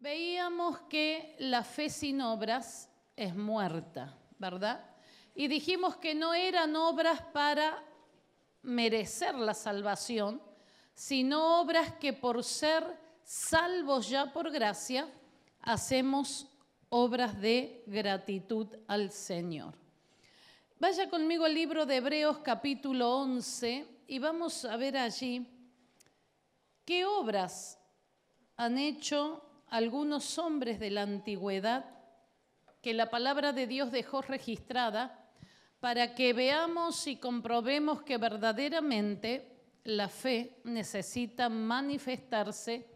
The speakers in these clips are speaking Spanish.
Veíamos que la fe sin obras es muerta, ¿verdad? Y dijimos que no eran obras para merecer la salvación, sino obras que por ser salvos ya por gracia, hacemos obras de gratitud al Señor. Vaya conmigo al libro de Hebreos capítulo 11 y vamos a ver allí qué obras han hecho algunos hombres de la antigüedad que la palabra de Dios dejó registrada para que veamos y comprobemos que verdaderamente la fe necesita manifestarse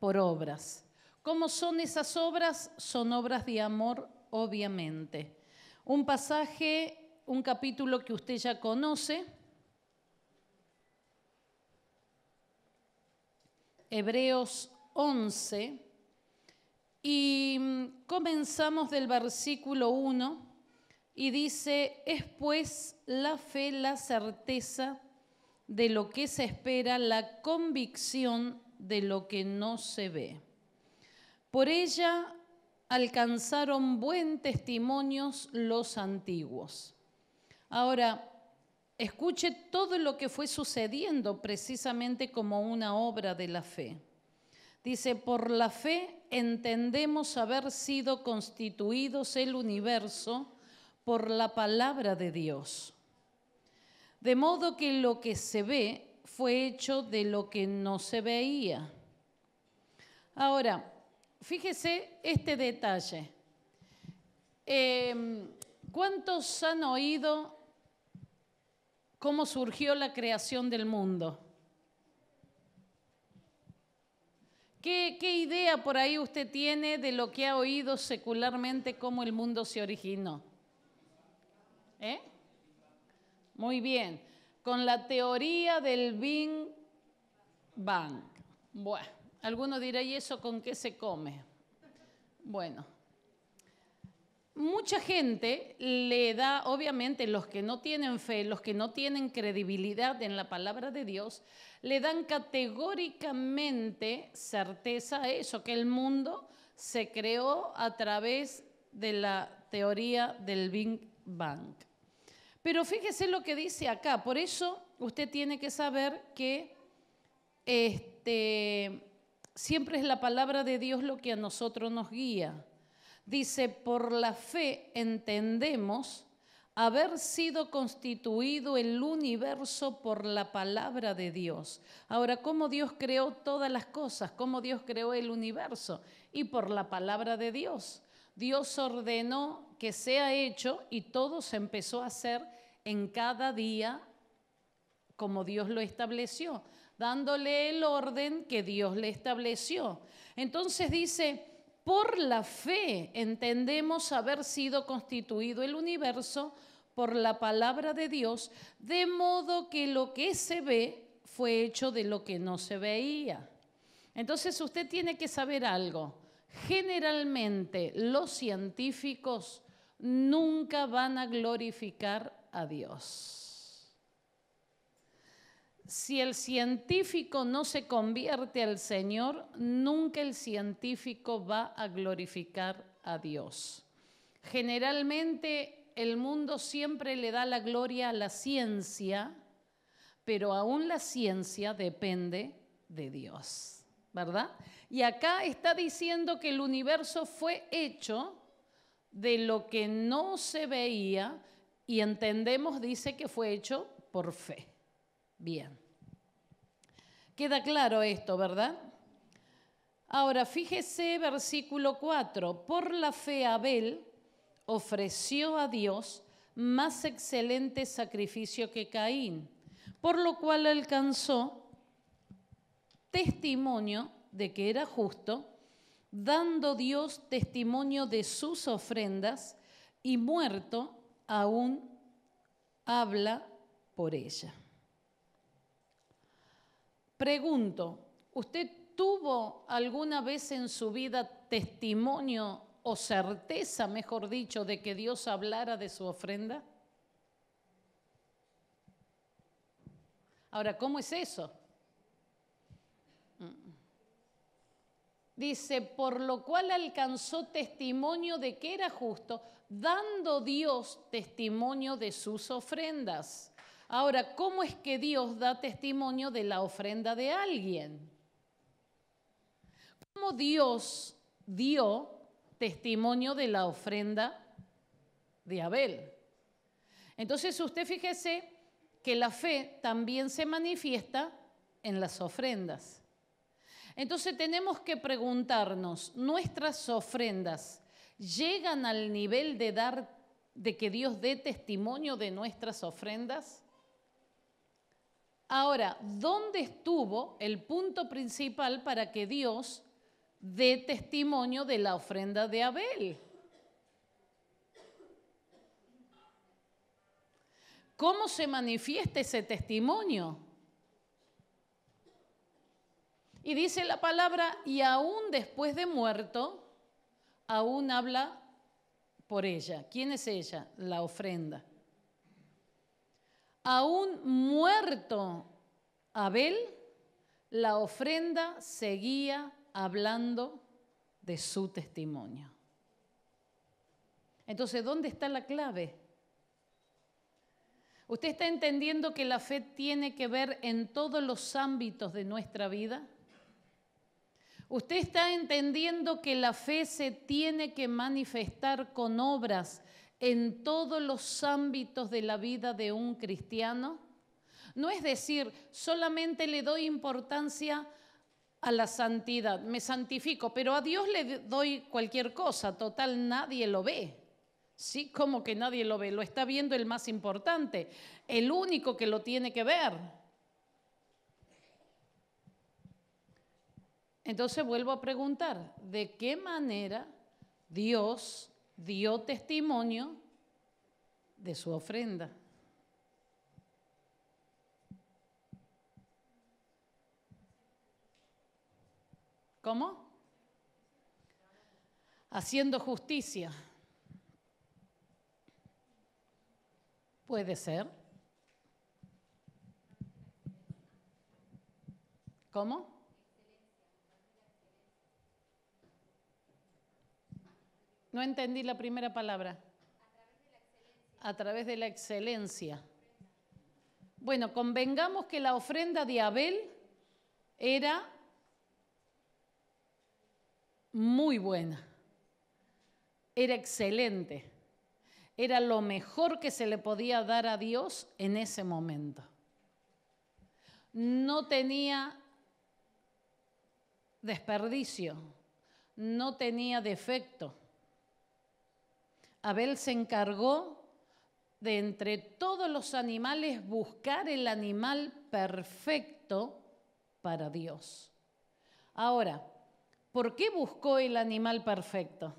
por obras. ¿Cómo son esas obras? Son obras de amor, obviamente. Un pasaje, un capítulo que usted ya conoce, Hebreos 11, y mm, comenzamos del versículo 1 y dice, es pues la fe la certeza de lo que se espera, la convicción de lo que no se ve. Por ella alcanzaron buen testimonios los antiguos. Ahora, escuche todo lo que fue sucediendo precisamente como una obra de la fe. Dice, por la fe entendemos haber sido constituidos el universo por la palabra de Dios. De modo que lo que se ve fue hecho de lo que no se veía. Ahora, fíjese este detalle. Em, ¿Cuántos han oído cómo surgió la creación del mundo? ¿Qué, idea por ahí usted tiene de lo que ha oído secularmente cómo el mundo se originó? ¿Eh? Muy bien, con la teoría del Big Bang. Bueno, alguno dirá, ¿y eso con qué se come? Bueno, mucha gente le da, obviamente los que no tienen fe, los que no tienen credibilidad en la palabra de Dios, le dan categóricamente certeza a eso, que el mundo se creó a través de la teoría del Big Bang. Pero fíjese lo que dice acá, por eso usted tiene que saber que este, siempre es la palabra de Dios lo que a nosotros nos guía. Dice, por la fe entendemos haber sido constituido el universo por la palabra de Dios. Ahora, ¿cómo Dios creó todas las cosas? ¿Cómo Dios creó el universo? Y por la palabra de Dios. Dios ordenó que sea hecho y todo se empezó a hacer en cada día como Dios lo estableció, dándole el orden que Dios le estableció. Entonces dice, por la fe entendemos haber sido constituido el universo por la palabra de Dios, de modo que lo que se ve fue hecho de lo que no se veía. Entonces usted tiene que saber algo. Generalmente los científicos nunca van a glorificar a Dios si el científico no se convierte al Señor, nunca el científico va a glorificar a Dios. Generalmente el mundo siempre le da la gloria a la ciencia, pero aún la ciencia depende de Dios, ¿verdad? Y acá está diciendo que el universo fue hecho de lo que no se veía y entendemos, dice que fue hecho por fe. Bien. Queda claro esto, ¿verdad? Ahora, fíjese versículo 4. Por la fe Abel ofreció a Dios más excelente sacrificio que Caín, por lo cual alcanzó testimonio de que era justo, dando Dios testimonio de sus ofrendas y muerto aún habla por ella. Pregunto, ¿usted tuvo alguna vez en su vida testimonio o certeza, mejor dicho, de que Dios hablara de su ofrenda? Ahora, ¿cómo es eso? Dice, por lo cual alcanzó testimonio de que era justo, dando Dios testimonio de sus ofrendas. Ahora, ¿cómo es que Dios da testimonio de la ofrenda de alguien? ¿Cómo Dios dio testimonio de la ofrenda de Abel? Entonces usted fíjese que la fe también se manifiesta en las ofrendas. Entonces tenemos que preguntarnos, ¿nuestras ofrendas llegan al nivel de dar de que Dios dé testimonio de nuestras ofrendas? Ahora, ¿dónde estuvo el punto principal para que Dios dé testimonio de la ofrenda de Abel? ¿Cómo se manifiesta ese testimonio? Y dice la palabra, y aún después de muerto, aún habla por ella. ¿Quién es ella? La ofrenda. Aún muerto Abel, la ofrenda seguía hablando de su testimonio. Entonces, ¿dónde está la clave? ¿Usted está entendiendo que la fe tiene que ver en todos los ámbitos de nuestra vida? ¿Usted está entendiendo que la fe se tiene que manifestar con obras en todos los ámbitos de la vida de un cristiano? No es decir, solamente le doy importancia a la santidad, me santifico, pero a Dios le doy cualquier cosa, total nadie lo ve. Sí, como que nadie lo ve, lo está viendo el más importante, el único que lo tiene que ver. Entonces vuelvo a preguntar, ¿de qué manera Dios dio testimonio de su ofrenda? ¿Cómo? Haciendo justicia. Puede ser. ¿Cómo? No entendí la primera palabra. A través de la excelencia. Bueno, convengamos que la ofrenda de Abel era muy buena, era excelente, era lo mejor que se le podía dar a Dios en ese momento. No tenía desperdicio, no tenía defecto Abel se encargó de entre todos los animales buscar el animal perfecto para Dios. Ahora, ¿por qué buscó el animal perfecto?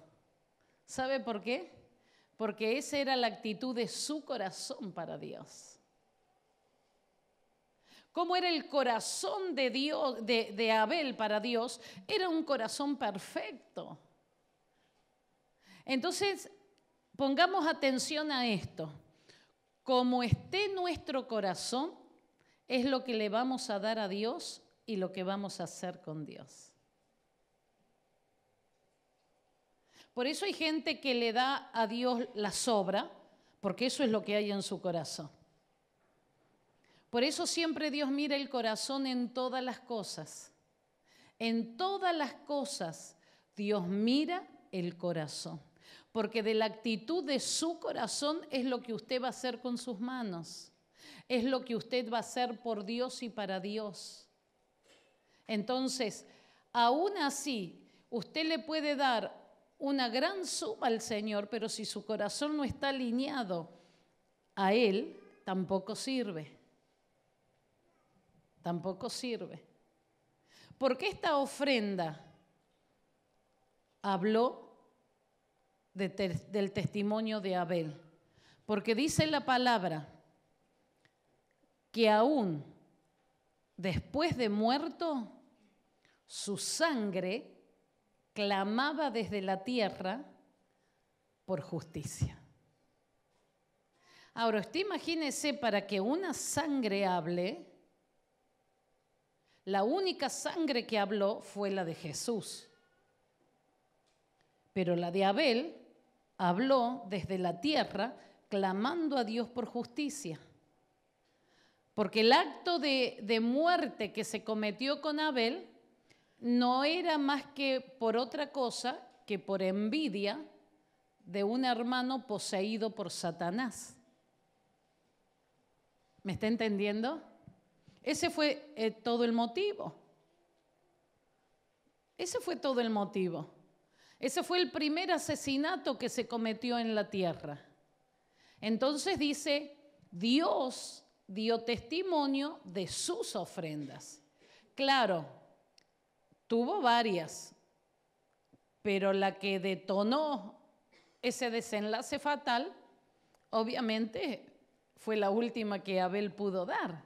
¿Sabe por qué? Porque esa era la actitud de su corazón para Dios. ¿Cómo era el corazón de, Dios, de, de Abel para Dios? Era un corazón perfecto. Entonces, Pongamos atención a esto. Como esté nuestro corazón, es lo que le vamos a dar a Dios y lo que vamos a hacer con Dios. Por eso hay gente que le da a Dios la sobra, porque eso es lo que hay en su corazón. Por eso siempre Dios mira el corazón en todas las cosas. En todas las cosas Dios mira el corazón porque de la actitud de su corazón es lo que usted va a hacer con sus manos, es lo que usted va a hacer por Dios y para Dios. Entonces, aún así, usted le puede dar una gran suma al Señor, pero si su corazón no está alineado a Él, tampoco sirve. Tampoco sirve. Porque esta ofrenda habló del testimonio de Abel. Porque dice la palabra que aún después de muerto, su sangre clamaba desde la tierra por justicia. Ahora, usted imagínese para que una sangre hable, la única sangre que habló fue la de Jesús. pero la de Abel habló desde la tierra clamando a Dios por justicia. Porque el acto de, de, muerte que se cometió con Abel no era más que por otra cosa que por envidia de un hermano poseído por Satanás. ¿Me está entendiendo? Ese fue eh, todo el motivo. Ese fue todo el motivo. Ese fue el primer asesinato que se cometió en la tierra. Entonces dice, Dios dio testimonio de sus ofrendas. Claro, tuvo varias, pero la que detonó ese desenlace fatal, obviamente fue la última que Abel pudo dar.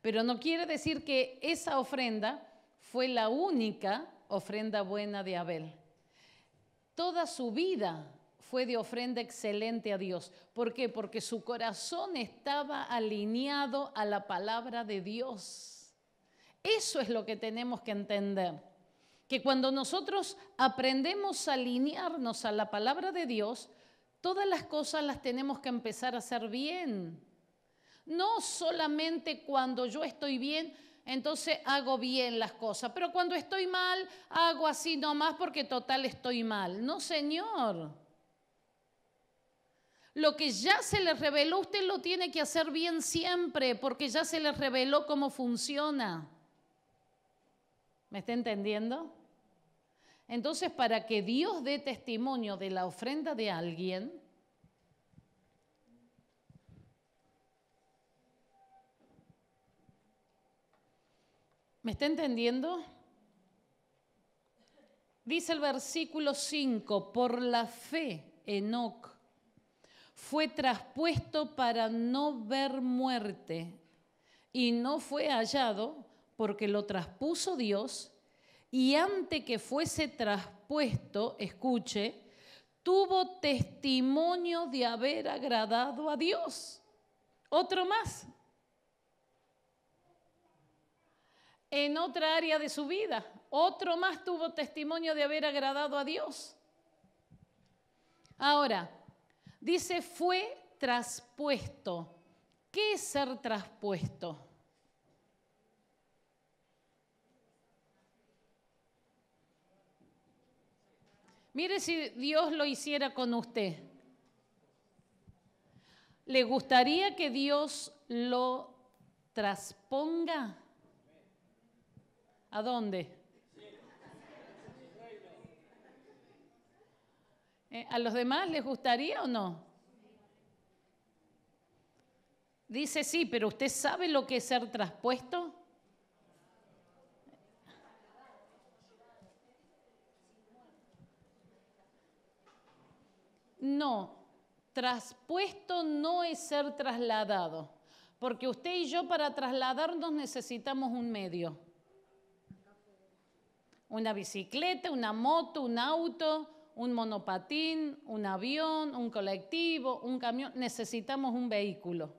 Pero no quiere decir que esa ofrenda fue la única ofrenda buena de Abel. Toda su vida fue de ofrenda excelente a Dios. ¿Por qué? Porque su corazón estaba alineado a la palabra de Dios. Eso es lo que tenemos que entender. Que cuando nosotros aprendemos a alinearnos a la palabra de Dios, todas las cosas las tenemos que empezar a hacer bien. No solamente cuando yo estoy bien, entonces hago bien las cosas. Pero cuando estoy mal, hago así nomás porque total estoy mal. No, Señor. Lo que ya se le reveló, usted lo tiene que hacer bien siempre, porque ya se le reveló cómo funciona. ¿Me está entendiendo? Entonces, para que Dios dé testimonio de la ofrenda de alguien, ¿Me está entendiendo? Dice el versículo 5, por la fe, Enoc fue traspuesto para no ver muerte y no fue hallado porque lo traspuso Dios y antes que fuese traspuesto, escuche, tuvo testimonio de haber agradado a Dios. Otro más. En otra área de su vida. Otro más tuvo testimonio de haber agradado a Dios. Ahora, dice fue traspuesto. ¿Qué es ser traspuesto? Mire si Dios lo hiciera con usted. ¿Le gustaría que Dios lo trasponga? ¿A dónde? Eh, ¿A los demás les gustaría o no? Dice sí, pero ¿usted sabe lo que es ser traspuesto? No, traspuesto no es ser trasladado, porque usted y yo para trasladarnos necesitamos un medio una bicicleta, una moto, un auto, un monopatín, un avión, un colectivo, un camión. Necesitamos un vehículo.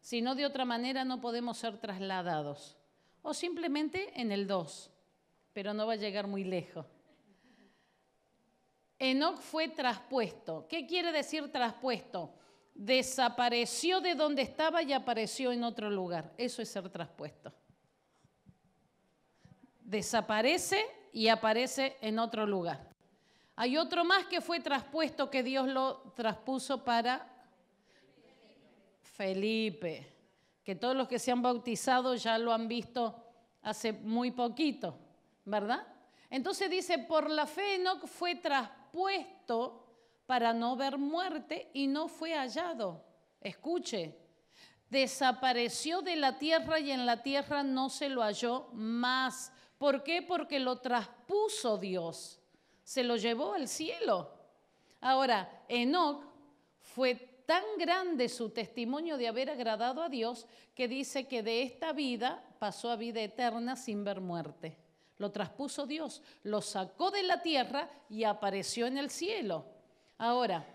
Si no, de otra manera no podemos ser trasladados. O simplemente en el 2, pero no va a llegar muy lejos. Enoch fue traspuesto. ¿Qué quiere decir traspuesto? Desapareció de donde estaba y apareció en otro lugar. Eso es ser traspuesto. Desaparece y aparece en otro lugar. Hay otro más que fue traspuesto que Dios lo traspuso para Felipe, que todos los que se han bautizado ya lo han visto hace muy poquito, ¿verdad? Entonces dice, por la fe Enoch fue traspuesto para no ver muerte y no fue hallado. Escuche, desapareció de la tierra y en la tierra no se lo halló más. ¿Por qué? Porque lo traspuso Dios, se lo llevó al cielo. Ahora, Enoch fue tan grande su testimonio de haber agradado a Dios que dice que de esta vida pasó a vida eterna sin ver muerte. Lo traspuso Dios, lo sacó de la tierra y apareció en el cielo. Ahora,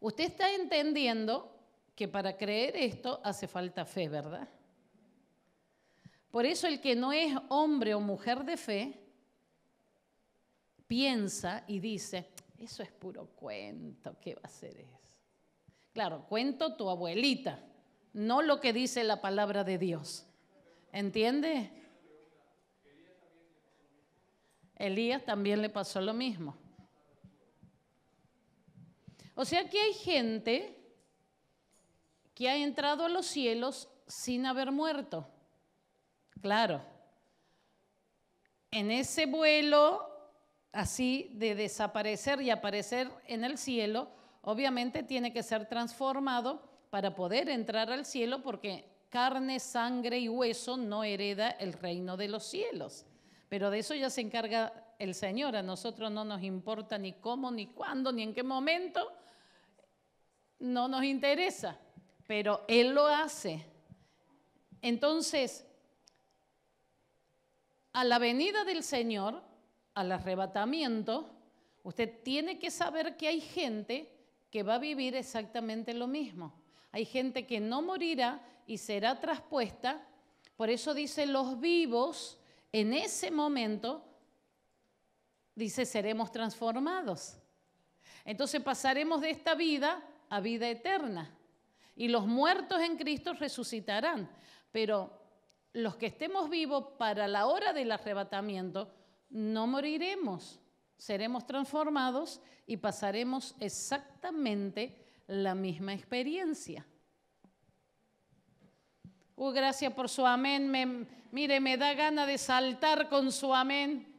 usted está entendiendo que para creer esto hace falta fe, ¿verdad? Por eso el que no es hombre o mujer de fe piensa y dice, Eso es puro cuento, ¿qué va a ser eso? Claro, cuento tu abuelita, no lo que dice la palabra de Dios. ¿Entiende? Elías también le pasó lo mismo. O sea que hay gente que ha entrado a los cielos sin haber muerto. Claro. En ese vuelo así de desaparecer y aparecer en el cielo, obviamente tiene que ser transformado para poder entrar al cielo porque carne, sangre y hueso no hereda el reino de los cielos. Pero de eso ya se encarga el Señor. A nosotros no nos importa ni cómo, ni cuándo, ni en qué momento. No nos interesa. Pero Él lo hace. Entonces, a la venida del Señor, al arrebatamiento, usted tiene que saber que hay gente que va a vivir exactamente lo mismo. Hay gente que no morirá y será traspuesta. Por eso dice los vivos, en ese momento, dice, seremos transformados. Entonces pasaremos de esta vida a vida eterna. Y los muertos en Cristo resucitarán. Pero los que estemos vivos para la hora del arrebatamiento, no moriremos, seremos transformados y pasaremos exactamente la misma experiencia. Uh, gracias por su amén. mire, me da gana de saltar con su amén.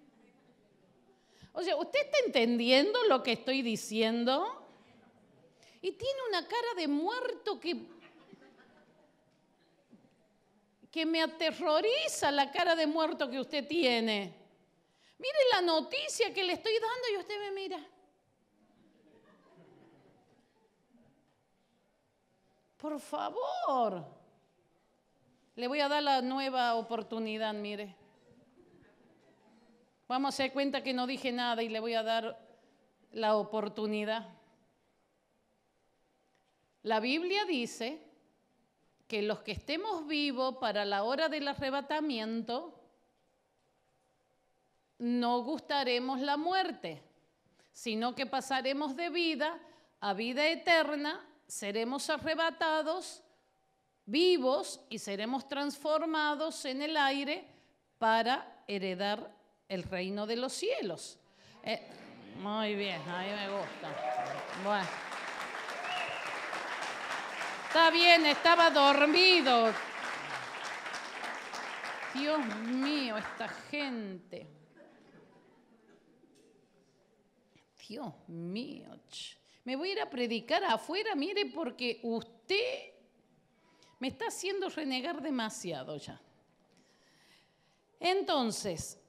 O sea, ¿usted está entendiendo lo que estoy diciendo? Y tiene una cara de muerto que, que me aterroriza la cara de muerto que usted tiene. Mire la noticia que le estoy dando y usted me mira. Por favor. Le voy a dar la nueva oportunidad, mire. Vamos a hacer cuenta que no dije nada y le voy a dar la oportunidad. La Biblia dice que los que estemos vivos para la hora del arrebatamiento, no gustaremos la muerte, sino que pasaremos de vida a vida eterna, seremos arrebatados vivos y seremos transformados en el aire para heredar el reino de los cielos. Eh, muy bien, a mí me gusta. Bueno. Está bien, estaba dormido. Dios mío, esta gente. Dios mío, me voy a ir a predicar afuera, mire, porque usted me está haciendo renegar demasiado ya. Entonces,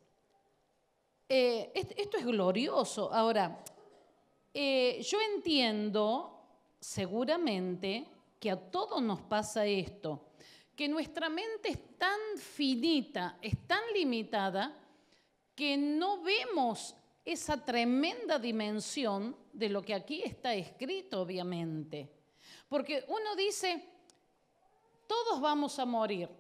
eh, esto es glorioso. Ahora, eh, yo entiendo seguramente que a todos nos pasa esto, que nuestra mente es tan finita, es tan limitada, que no vemos esa tremenda dimensión de lo que aquí está escrito, obviamente. Porque uno dice, todos vamos a morir.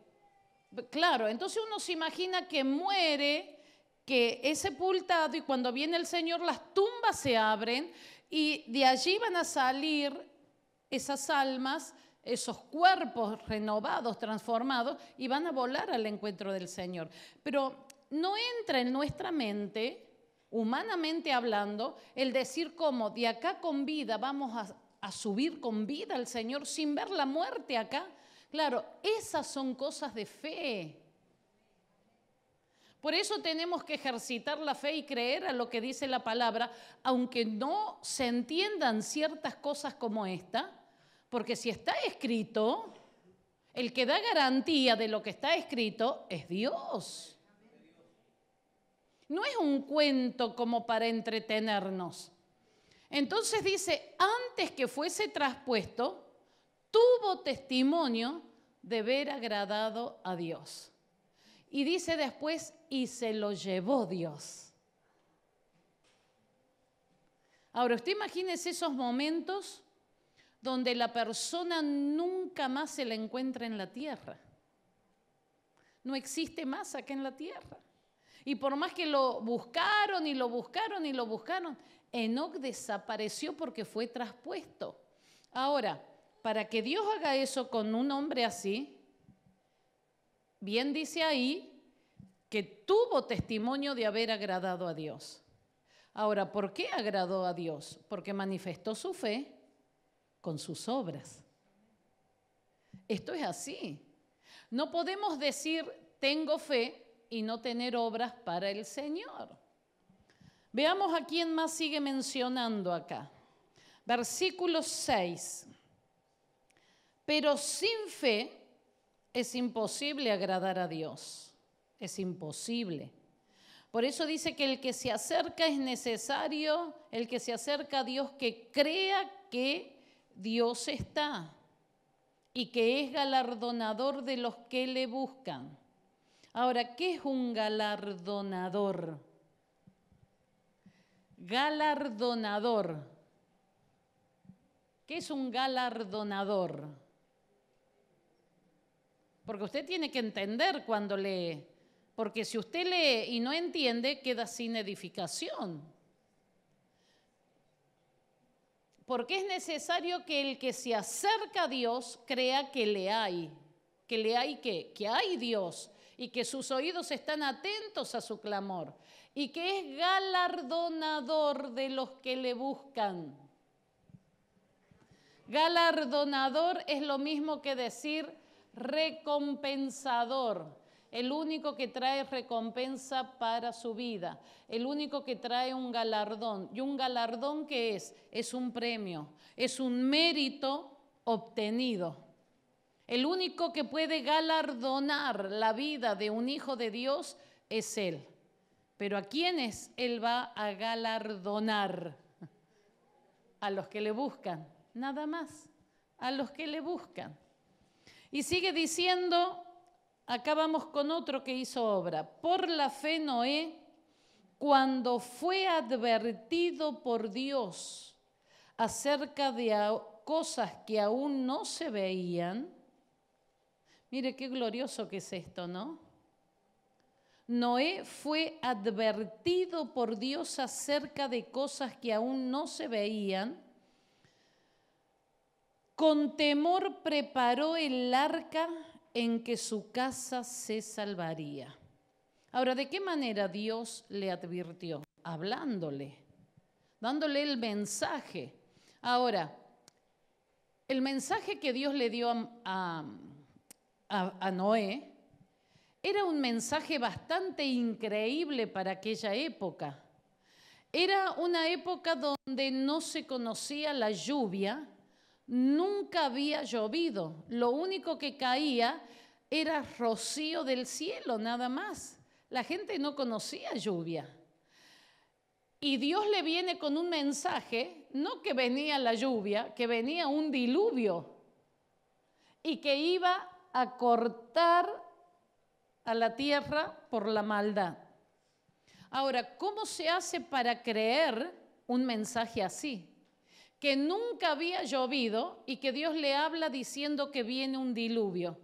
Claro, entonces uno se imagina que muere, que es sepultado y cuando viene el Señor las tumbas se abren y de allí van a salir esas almas, esos cuerpos renovados, transformados y van a volar al encuentro del Señor. Pero no entra en nuestra mente humanamente hablando, el decir cómo de acá con vida vamos a, subir con vida al Señor sin ver la muerte acá. Claro, esas son cosas de fe. Por eso tenemos que ejercitar la fe y creer a lo que dice la palabra, aunque no se entiendan ciertas cosas como esta, porque si está escrito, el que da garantía de lo que está escrito es Dios no es un cuento como para entretenernos. Entonces dice, antes que fuese traspuesto, tuvo testimonio de ver agradado a Dios. Y dice después, y se lo llevó Dios. Ahora, usted imagínese esos momentos donde la persona nunca más se la encuentra en la tierra. No existe más acá en la tierra. Y por más que lo buscaron y lo buscaron y lo buscaron, Enoch desapareció porque fue traspuesto. Ahora, para que Dios haga eso con un hombre así, bien dice ahí que tuvo testimonio de haber agradado a Dios. Ahora, ¿por qué agradó a Dios? Porque manifestó su fe con sus obras. Esto es así. No podemos decir tengo fe y no tener obras para el Señor. Veamos a quién más sigue mencionando acá. Versículo 6. Pero sin fe es imposible agradar a Dios. Es imposible. Por eso dice que el que se acerca es necesario, el que se acerca a Dios, que crea que Dios está y que es galardonador de los que le buscan. Ahora, ¿qué es un galardonador? Galardonador. ¿Qué es un galardonador? Porque usted tiene que entender cuando lee, porque si usted lee y no entiende, queda sin edificación. Porque es necesario que el que se acerca a Dios crea que le hay, que le hay que, que hay Dios y que sus oídos están atentos a su clamor y que es galardonador de los que le buscan. Galardonador es lo mismo que decir recompensador, el único que trae recompensa para su vida, el único que trae un galardón. ¿Y un galardón qué es? Es un premio, es un mérito obtenido. El único que puede galardonar la vida de un hijo de Dios es Él. Pero ¿a quiénes Él va a galardonar? A los que le buscan, nada más, a los que le buscan. Y sigue diciendo, acá vamos con otro que hizo obra. Por la fe Noé, cuando fue advertido por Dios acerca de cosas que aún no se veían, mire qué glorioso que es esto, ¿no? Noé fue advertido por Dios acerca de cosas que aún no se veían con temor preparó el arca en que su casa se salvaría. Ahora, ¿de qué manera Dios le advirtió? Hablándole, dándole el mensaje. Ahora, el mensaje que Dios le dio a, a, Noé era un mensaje bastante increíble para aquella época. Era una época donde no se conocía la lluvia, nunca había llovido. Lo único que caía era rocío del cielo, nada más. La gente no conocía lluvia. Y Dios le viene con un mensaje, no que venía la lluvia, que venía un diluvio y que iba a cortar a la tierra por la maldad. Ahora, ¿cómo se hace para creer un mensaje así? Que nunca había llovido y que Dios le habla diciendo que viene un diluvio,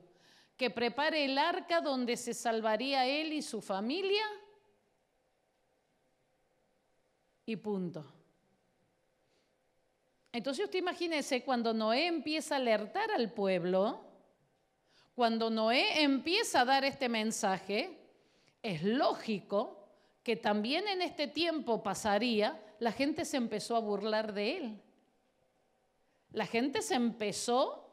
que prepare el arca donde se salvaría él y su familia y punto. Entonces usted imagínese cuando Noé empieza a alertar al pueblo, cuando Noé empieza a dar este mensaje, es lógico que también en este tiempo pasaría, la gente se empezó a burlar de él. La gente se empezó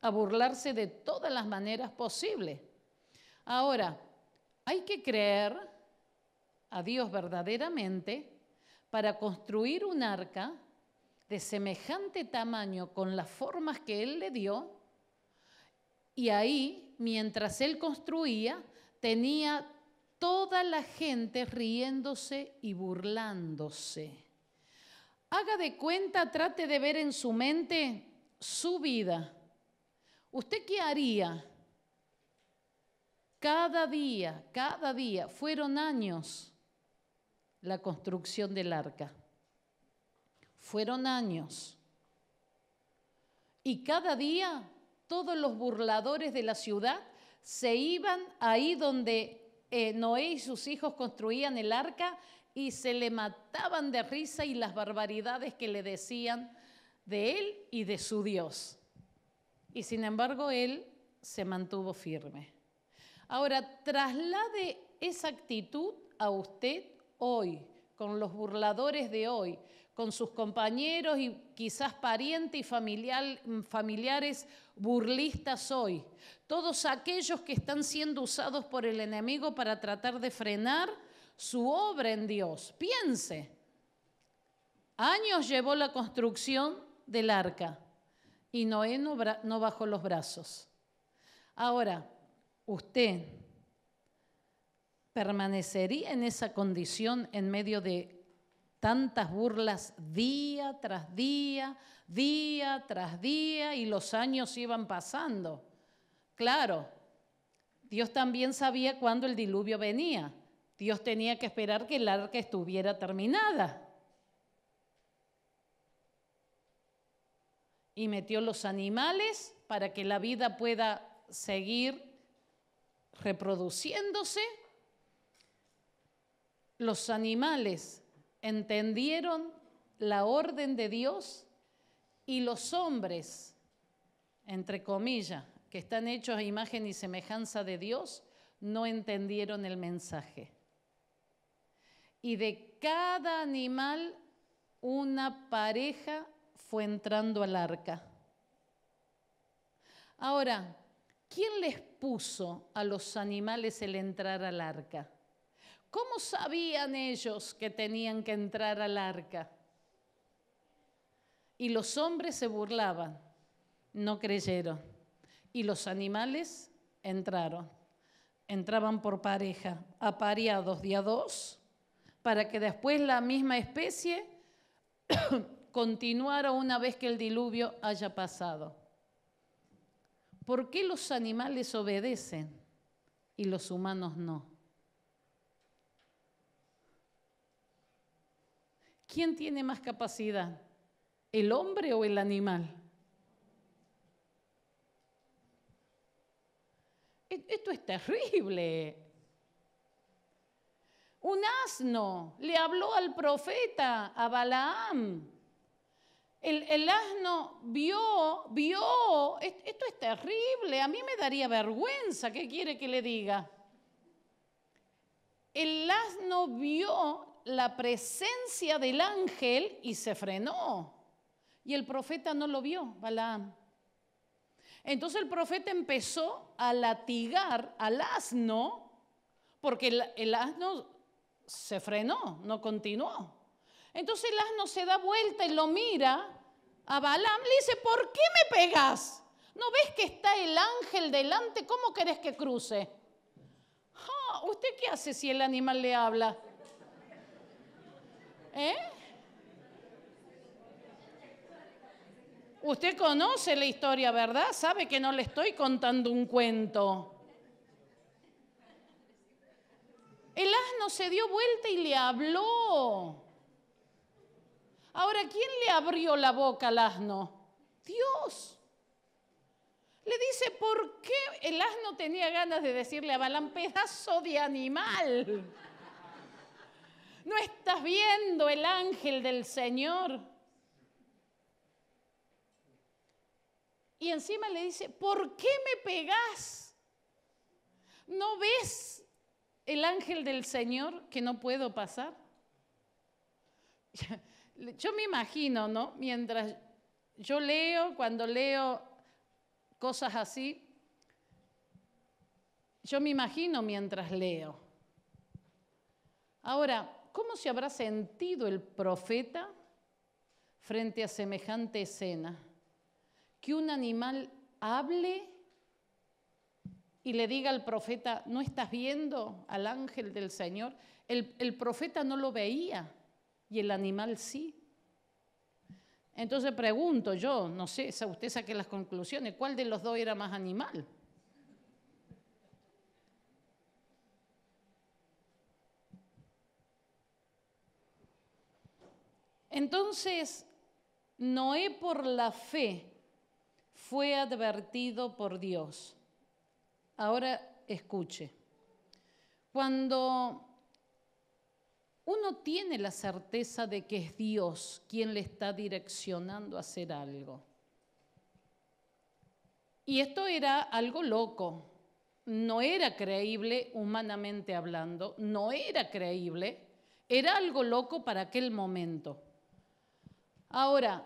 a burlarse de todas las maneras posibles. Ahora, hay que creer a Dios verdaderamente para construir un arca de semejante tamaño con las formas que Él le dio. Y ahí, mientras Él construía, tenía toda la gente riéndose y burlándose. Haga de cuenta, trate de ver en su mente su vida. ¿Usted qué haría? Cada día, cada día, fueron años la construcción del arca. Fueron años. Y cada día todos los burladores de la ciudad se iban ahí donde eh, Noé y sus hijos construían el arca y se le mataban de risa y las barbaridades que le decían de él y de su Dios. Y sin embargo él se mantuvo firme. Ahora, traslade esa actitud a usted hoy, con los burladores de hoy, con sus compañeros y quizás parientes y familiares burlistas hoy. Todos aquellos que están siendo usados por el enemigo para tratar de frenar su obra en Dios. Piense, años llevó la construcción del arca y Noé no, bajó los brazos. Ahora, usted permanecería en esa condición en medio de tantas burlas día tras día, día tras día, y los años iban pasando. Claro, Dios también sabía cuándo el diluvio venía. Dios tenía que esperar que el arca estuviera terminada. Y metió los animales para que la vida pueda seguir reproduciéndose. Los animales entendieron la orden de Dios y los hombres, entre comillas, que están hechos a imagen y semejanza de Dios, no entendieron el mensaje. Y de cada animal, una pareja fue entrando al arca. Ahora, ¿quién les puso a los animales el entrar al arca? ¿Cómo sabían ellos que tenían que entrar al arca? Y los hombres se burlaban, no creyeron. Y los animales entraron. Entraban por pareja, apareados de a dos, para que después la misma especie continuara una vez que el diluvio haya pasado. ¿Por qué los animales obedecen y los humanos no? ¿Quién tiene más capacidad? ¿El hombre o el animal? E-, esto es terrible. Un asno le habló al profeta, a Balaam. El, el, asno vio, vio, esto es terrible, a mí me daría vergüenza, ¿qué quiere que le diga? El asno vio la presencia del ángel y se frenó. Y el profeta no lo vio, Balaam. Entonces el profeta empezó a latigar al asno, porque el, asno se frenó, no continuó. Entonces el asno se da vuelta y lo mira a Balaam, le dice, ¿por qué me pegas? ¿No ves que está el ángel delante? ¿Cómo querés que cruce? ¿Usted qué hace si el animal le habla? ¿Eh? Usted conoce la historia, ¿verdad? Sabe que no le estoy contando un cuento. El asno se dio vuelta y le habló. Ahora, ¿quién le abrió la boca al asno? Dios. Le dice, ¿por qué el asno tenía ganas de decirle a Balán, pedazo de animal? ¿No estás viendo el ángel del Señor? Y encima le dice, ¿por qué me pegás? ¿No ves el ángel del Señor que no puedo pasar? Yo me imagino, ¿no? Mientras yo leo, cuando leo cosas así, yo me imagino mientras leo. Ahora, ¿cómo se habrá sentido el profeta frente a semejante escena? Que un animal hable y le diga al profeta, ¿no estás viendo al ángel del Señor? El, profeta no lo veía y el animal sí. Entonces pregunto yo, no sé, usted saque las conclusiones, ¿cuál de los dos era más animal? Entonces, Noé por la fe fue advertido por Dios. Ahora escuche. Cuando uno tiene la certeza de que es Dios quien le está direccionando a hacer algo. Y esto era algo loco, no era creíble humanamente hablando, no era creíble, era algo loco para aquel momento. Ahora,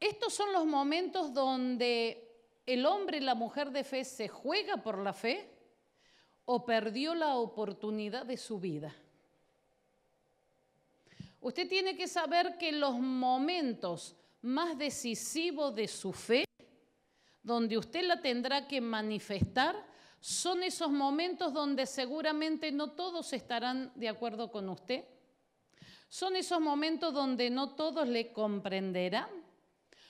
estos son los momentos donde el hombre y la mujer de fe se juega por la fe o perdió la oportunidad de su vida. Usted tiene que saber que los momentos más decisivos de su fe, donde usted la tendrá que manifestar, son esos momentos donde seguramente no todos estarán de acuerdo con usted. Son esos momentos donde no todos le comprenderán.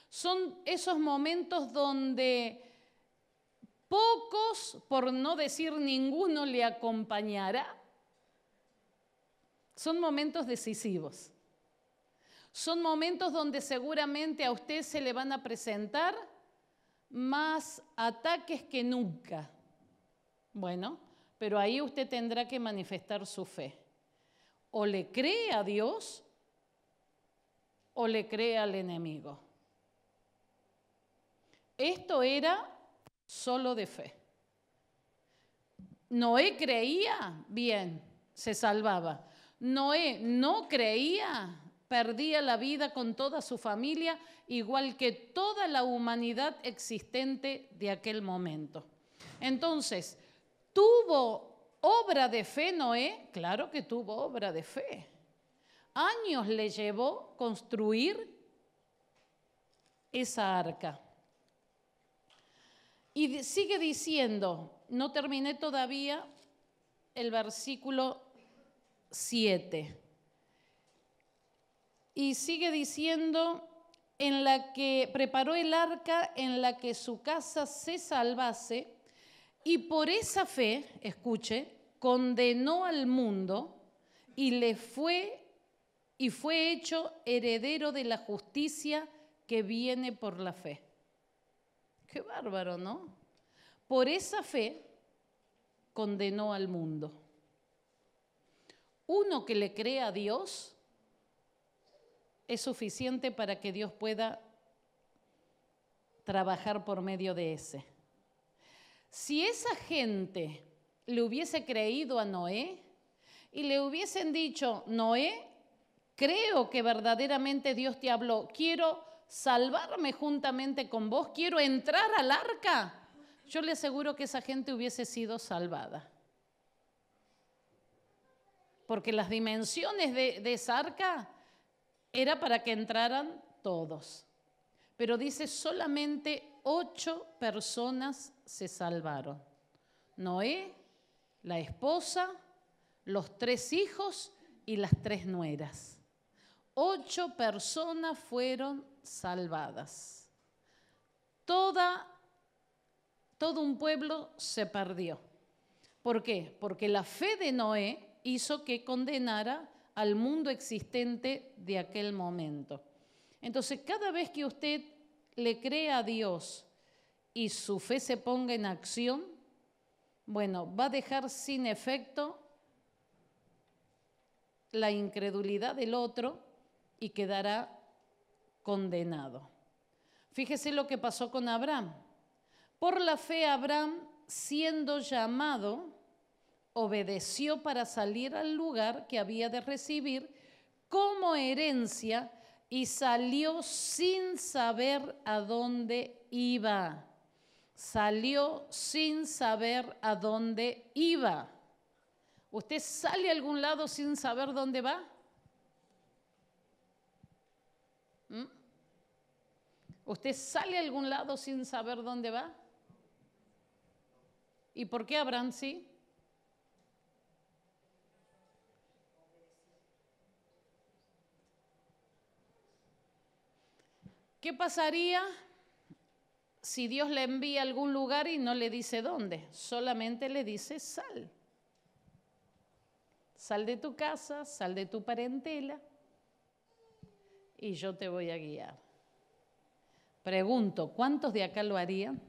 Son esos momentos donde Pocos, por no decir ninguno, le acompañará. Son momentos decisivos. Son momentos donde seguramente a usted se le van a presentar más ataques que nunca. Bueno, pero ahí usted tendrá que manifestar su fe. O le cree a Dios o le cree al enemigo. Esto era solo de fe. Noé creía, bien, se salvaba. Noé no creía, perdía la vida con toda su familia, igual que toda la humanidad existente de aquel momento. Entonces, ¿tuvo obra de fe Noé? Claro que tuvo obra de fe. Años le llevó construir esa arca. Y sigue diciendo, no terminé todavía el versículo 7. Y sigue diciendo, en la que preparó el arca en la que su casa se salvase, y por esa fe, escuche, condenó al mundo y le fue y fue hecho heredero de la justicia que viene por la fe. Qué bárbaro, ¿no? Por esa fe condenó al mundo. Uno que le cree a Dios es suficiente para que Dios pueda trabajar por medio de ese. Si esa gente le hubiese creído a Noé y le hubiesen dicho, Noé, creo que verdaderamente Dios te habló, quiero salvarme juntamente con vos, quiero entrar al arca, yo le aseguro que esa gente hubiese sido salvada. Porque las dimensiones de, de esa arca era para que entraran todos. Pero dice, solamente ocho personas se salvaron. Noé, la esposa, los tres hijos y las tres nueras. Ocho personas fueron salvadas. Toda, todo un pueblo se perdió. ¿Por qué? Porque la fe de Noé hizo que condenara al mundo existente de aquel momento. Entonces, cada vez que usted le cree a Dios y su fe se ponga en acción, bueno, va a dejar sin efecto la incredulidad del otro y quedará condenado. Fíjese lo que pasó con Abraham. Por la fe Abraham, siendo llamado, obedeció para salir al lugar que había de recibir como herencia y salió sin saber a dónde iba. Salió sin saber a dónde iba. ¿Usted sale a algún lado sin saber dónde va? ¿Usted sale a algún lado sin saber dónde va? ¿Y por qué Abraham sí? ¿Qué pasaría si Dios le envía a algún lugar y no le dice dónde? Solamente le dice sal. Sal de tu casa, sal de tu parentela y yo te voy a guiar. Pregunto, ¿cuántos de acá lo harían?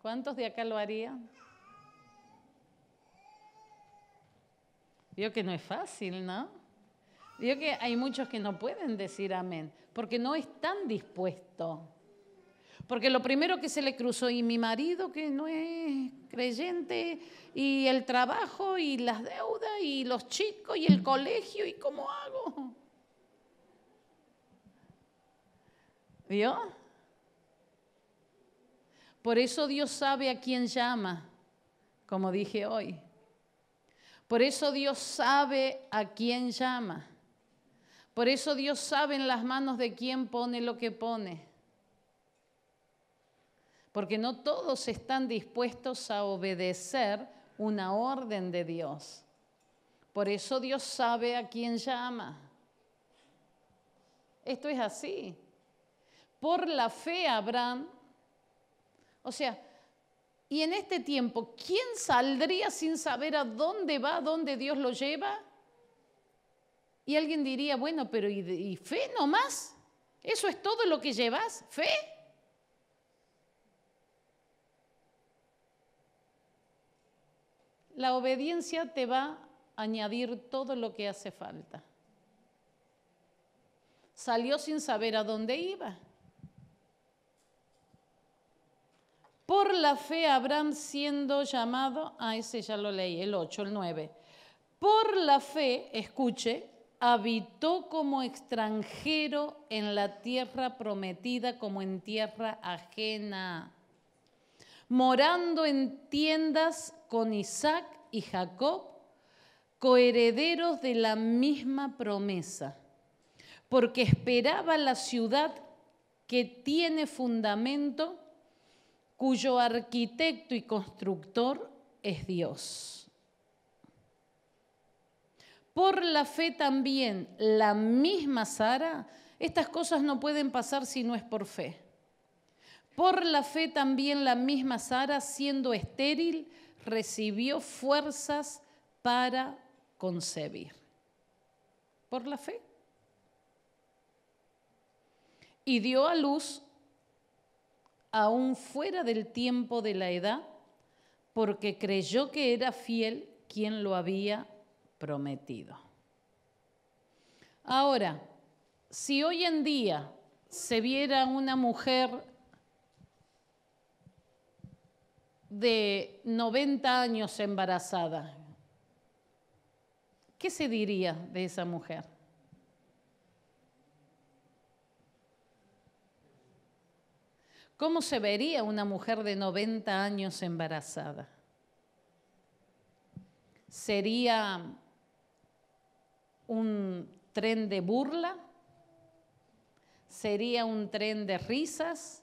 ¿Cuántos de acá lo harían? Vio que no es fácil, ¿no? Vio que hay muchos que no pueden decir amén, porque no están dispuestos. Porque lo primero que se le cruzó, y mi marido que no es creyente, y el trabajo, y las deudas, y los chicos, y el colegio, y cómo hago. Por eso Dios sabe a quién llama, como dije hoy. Por eso Dios sabe a quién llama. Por eso Dios sabe en las manos de quién pone lo que pone. Porque no todos están dispuestos a obedecer una orden de Dios. Por eso Dios sabe a quién llama. Esto es así. Por la fe Abraham o sea, y en este tiempo, ¿quién saldría sin saber a dónde va, a dónde Dios lo lleva? Y alguien diría, bueno, pero ¿y, y fe nomás? ¿Eso es todo lo que llevas? ¿Fe? La obediencia te va a añadir todo lo que hace falta. Salió sin saber a dónde iba. Por la fe Abraham siendo llamado, ah, ese ya lo leí, el 8, el 9. Por la fe, escuche, habitó como extranjero en la tierra prometida como en tierra ajena, morando en tiendas con Isaac y Jacob, coherederos de la misma promesa, porque esperaba la ciudad que tiene fundamento cuyo arquitecto y constructor es Dios. Por la fe también, la misma Sara, estas cosas no pueden pasar si no es por fe. Por la fe también la misma Sara, siendo estéril, recibió fuerzas para concebir. Por la fe. Y dio a luz aún fuera del tiempo de la edad, porque creyó que era fiel quien lo había prometido. Ahora, si hoy en día se viera una mujer de 90 años embarazada, ¿qué se diría de esa mujer? ¿Cómo se vería una mujer de 90 años embarazada? ¿Sería un tren de burla? ¿Sería un tren de risas?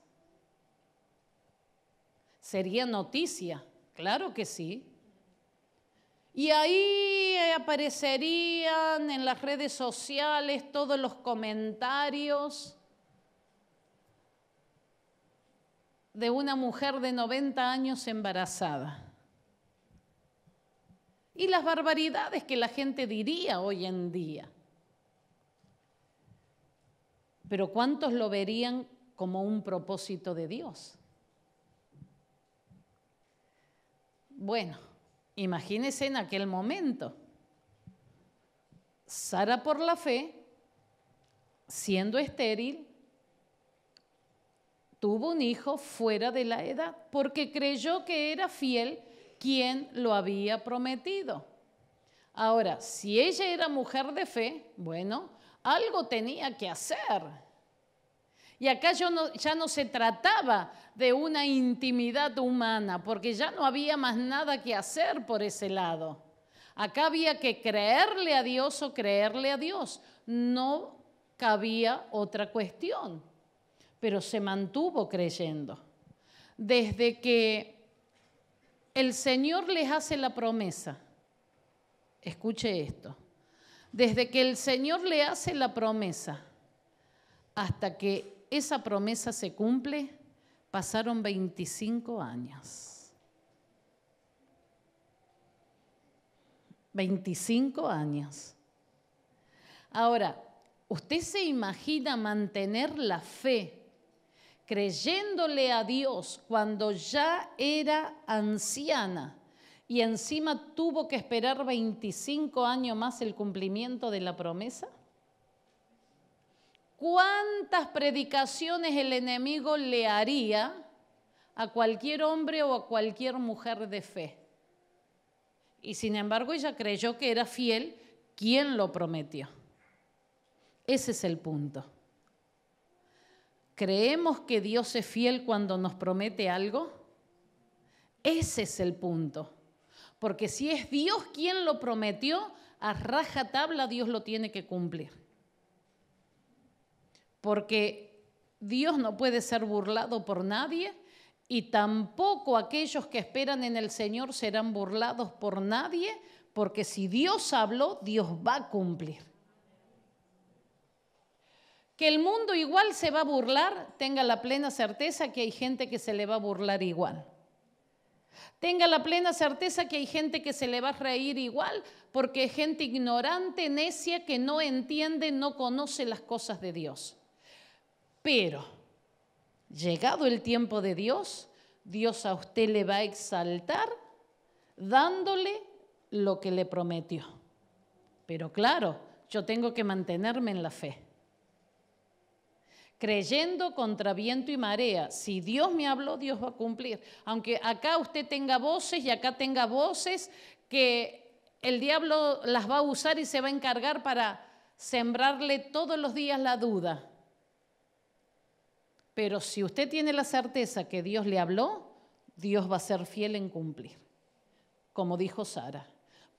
¿Sería noticia? Claro que sí. Y ahí aparecerían en las redes sociales todos los comentarios de una mujer de 90 años embarazada. Y las barbaridades que la gente diría hoy en día. Pero ¿cuántos lo verían como un propósito de Dios? Bueno, imagínense en aquel momento. Sara por la fe, siendo estéril, tuvo un hijo fuera de la edad, porque creyó que era fiel quien lo había prometido. Ahora, si ella era mujer de fe, bueno, algo tenía que hacer. Y acá ya no se trataba de una intimidad humana, porque ya no había más nada que hacer por ese lado. Acá había que creerle a Dios o creerle a Dios. No cabía otra cuestión pero se mantuvo creyendo. Desde que el Señor les hace la promesa, escuche esto, desde que el Señor le hace la promesa hasta que esa promesa se cumple, pasaron 25 años. 25 años. Ahora, ¿usted se imagina mantener la fe creyéndole a Dios cuando ya era anciana y encima tuvo que esperar 25 años más el cumplimiento de la promesa? ¿Cuántas predicaciones el enemigo le haría a cualquier hombre o a cualquier mujer de fe? Y sin embargo ella creyó que era fiel quien lo prometió. Ese es el punto. ¿Creemos que Dios es fiel cuando nos promete algo? Ese es el punto. Porque si es Dios quien lo prometió, a raja tabla Dios lo tiene que cumplir. Porque Dios no puede ser burlado por nadie y tampoco aquellos que esperan en el Señor serán burlados por nadie, porque si Dios habló, Dios va a cumplir. Que el mundo igual se va a burlar, tenga la plena certeza que hay gente que se le va a burlar igual. Tenga la plena certeza que hay gente que se le va a reír igual, porque es gente ignorante, necia, que no entiende, no conoce las cosas de Dios. Pero, llegado el tiempo de Dios, Dios a usted le va a exaltar dándole lo que le prometió. Pero claro, yo tengo que mantenerme en la fe. Creyendo contra viento y marea. Si Dios me habló, Dios va a cumplir. Aunque acá usted tenga voces y acá tenga voces que el diablo las va a usar y se va a encargar para sembrarle todos los días la duda. Pero si usted tiene la certeza que Dios le habló, Dios va a ser fiel en cumplir, como dijo Sara,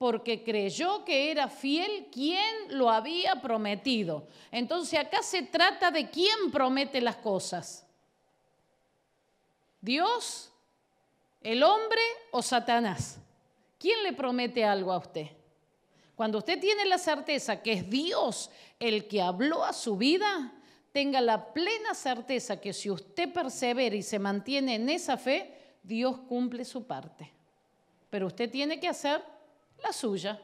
porque creyó que era fiel quien lo había prometido. Entonces acá se trata de quién promete las cosas. ¿Dios, el hombre o Satanás? ¿Quién le promete algo a usted? Cuando usted tiene la certeza que es Dios el que habló a su vida, tenga la plena certeza que si usted persevera y se mantiene en esa fe, Dios cumple su parte. Pero usted tiene que hacer la suya.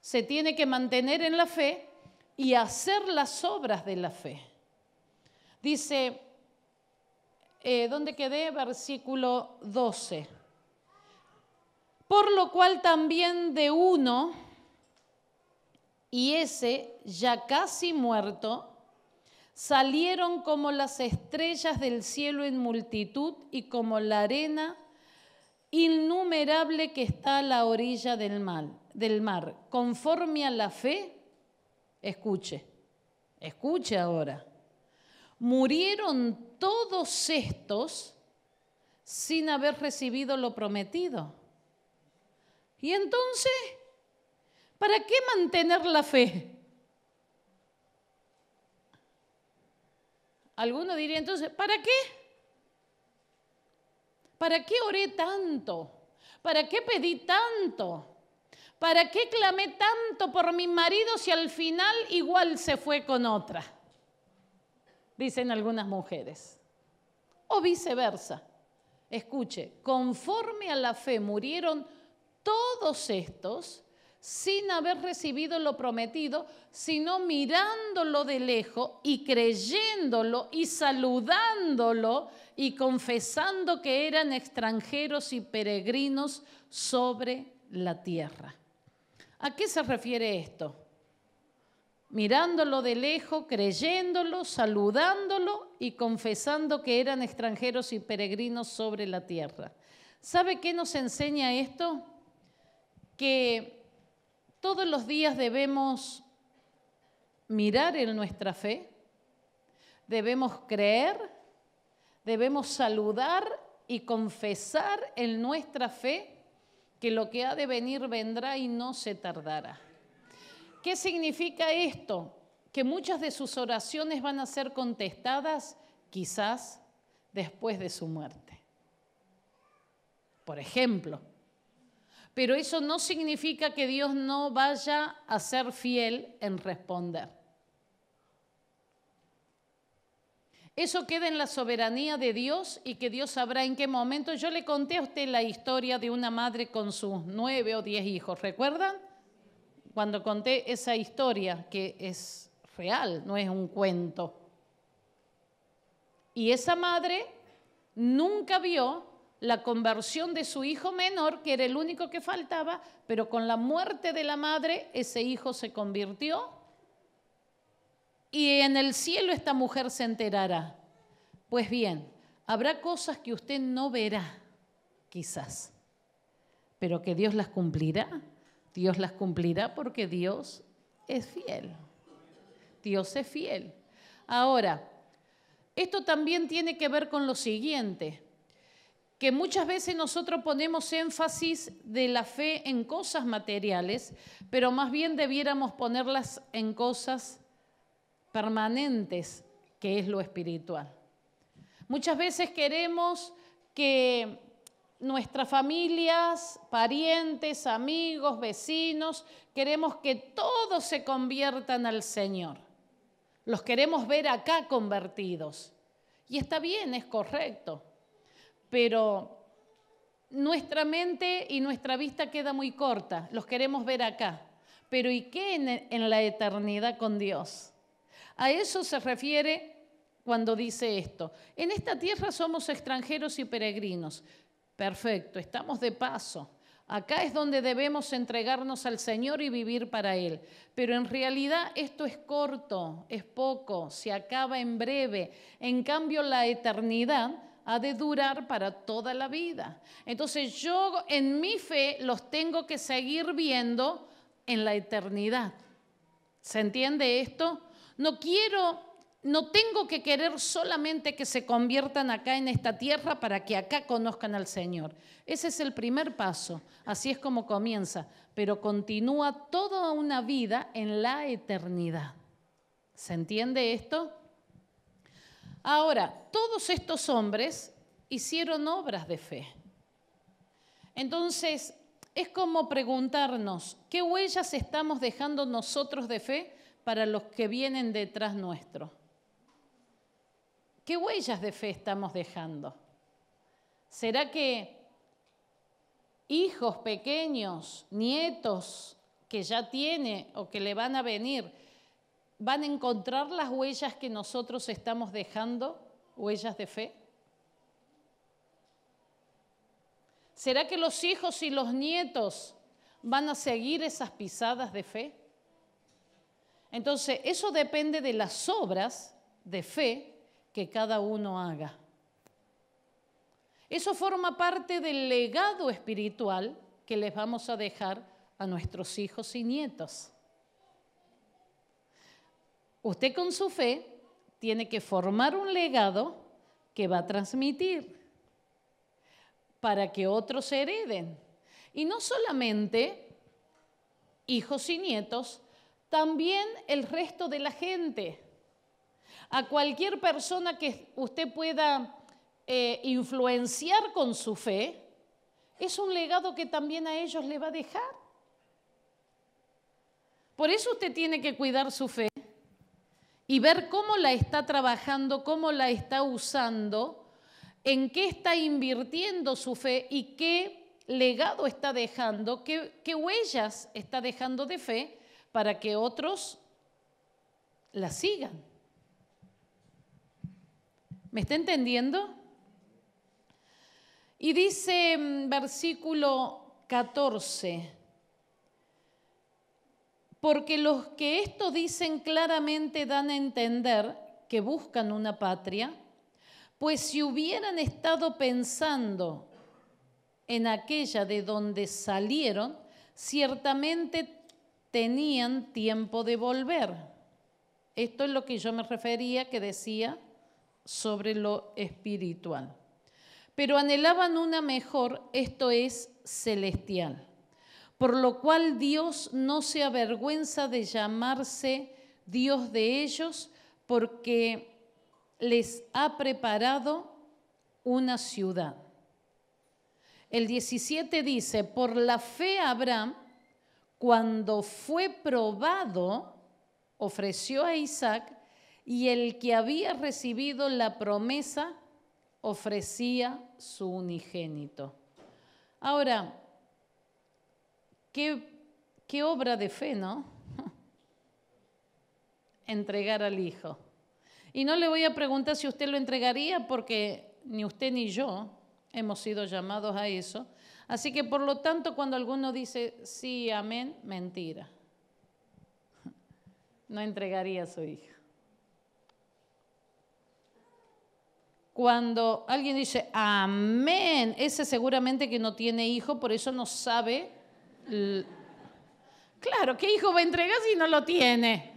Se tiene que mantener en la fe y hacer las obras de la fe. Dice, eh, ¿dónde quedé? Versículo 12. Por lo cual también de uno, y ese ya casi muerto, salieron como las estrellas del cielo en multitud y como la arena innumerable que está a la orilla del mar, del mar. Conforme a la fe, escuche, escuche ahora, murieron todos estos sin haber recibido lo prometido. Y entonces, ¿para qué mantener la fe? Alguno diría entonces, ¿para qué? ¿Para qué oré tanto? ¿Para qué pedí tanto? ¿Para qué clamé tanto por mi marido si al final igual se fue con otra? Dicen algunas mujeres. O viceversa. Escuche, conforme a la fe murieron todos estos sin haber recibido lo prometido, sino mirándolo de lejos y creyéndolo y saludándolo y confesando que eran extranjeros y peregrinos sobre la tierra. ¿A qué se refiere esto? Mirándolo de lejos, creyéndolo, saludándolo y confesando que eran extranjeros y peregrinos sobre la tierra. ¿Sabe qué nos enseña esto? Que todos los días debemos mirar en nuestra fe, debemos creer, debemos saludar y confesar en nuestra fe que lo que ha de venir vendrá y no se tardará. ¿Qué significa esto? Que muchas de sus oraciones van a ser contestadas quizás después de su muerte. Por ejemplo, pero eso no significa que Dios no vaya a ser fiel en responder. Eso queda en la soberanía de Dios y que Dios sabrá en qué momento. Yo le conté a usted la historia de una madre con sus nueve o diez hijos, ¿recuerdan? Cuando conté esa historia, que es real, no es un cuento. Y esa madre nunca vio la conversión de su hijo menor, que era el único que faltaba, pero con la muerte de la madre ese hijo se convirtió y en el cielo esta mujer se enterará. Pues bien, habrá cosas que usted no verá, quizás, pero que Dios las cumplirá. Dios las cumplirá porque Dios es fiel. Dios es fiel. Ahora, esto también tiene que ver con lo siguiente, que muchas veces nosotros ponemos énfasis de la fe en cosas materiales, pero más bien debiéramos ponerlas en cosas permanentes, que es lo espiritual. Muchas veces queremos que nuestras familias, parientes, amigos, vecinos, queremos que todos se conviertan al Señor. Los queremos ver acá convertidos. Y está bien, es correcto. Pero nuestra mente y nuestra vista queda muy corta. Los queremos ver acá. Pero ¿y qué en, la eternidad con Dios? A eso se refiere cuando dice esto. En esta tierra somos extranjeros y peregrinos. Perfecto, estamos de paso. Acá es donde debemos entregarnos al Señor y vivir para Él. Pero en realidad esto es corto, es poco, se acaba en breve. En cambio, la eternidad ha de durar para toda la vida. Entonces yo en mi fe los tengo que seguir viendo en la eternidad. ¿Se entiende esto? No quiero no tengo que querer solamente que se conviertan acá en esta tierra para que acá conozcan al Señor. Ese es el primer paso, así es como comienza, pero continúa toda una vida en la eternidad. ¿Se entiende esto? Ahora, todos estos hombres hicieron obras de fe. Entonces, es como preguntarnos, ¿qué huellas estamos dejando nosotros de fe para los que vienen detrás nuestro? ¿Qué huellas de fe estamos dejando? ¿Será que hijos pequeños, nietos que ya tiene o que le van a venir, van a encontrar las huellas que nosotros estamos dejando, huellas de fe? ¿Será que los hijos y los nietos van a seguir esas pisadas de fe? Entonces, eso depende de las obras de fe que cada uno haga. Eso forma parte del legado espiritual que les vamos a dejar a nuestros hijos y nietos. Usted con su fe tiene que formar un legado que va a transmitir para que otros hereden. Y no solamente hijos y nietos, también el resto de la gente a cualquier persona que usted pueda eh, influenciar con su fe, es un legado que también a ellos le va a dejar. Por eso usted tiene que cuidar su fe y ver cómo la está trabajando, cómo la está usando, en qué está invirtiendo su fe y qué legado está dejando, qué, qué huellas está dejando de fe para que otros la sigan. ¿Me está entendiendo? Y dice mm, versículo 14, porque los que esto dicen claramente dan a entender que buscan una patria, pues si hubieran estado pensando en aquella de donde salieron, ciertamente tenían tiempo de volver. Esto es lo que yo me refería que decía sobre lo espiritual. Pero anhelaban una mejor, esto es celestial, por lo cual Dios no se avergüenza de llamarse Dios de ellos, porque les ha preparado una ciudad. El 17 dice, por la fe Abraham, cuando fue probado, ofreció a Isaac, y el que había recibido la promesa ofrecía su unigénito. Ahora, ¿qué, qué obra de fe, ¿no? Entregar al Hijo. Y no le voy a preguntar si usted lo entregaría porque ni usted ni yo hemos sido llamados a eso. Así que por lo tanto cuando alguno dice sí, amén, mentira. No entregaría a su hijo. Cuando alguien dice amén, ese seguramente que no tiene hijo, por eso no sabe. Claro, ¿qué hijo va a entregar si no lo tiene?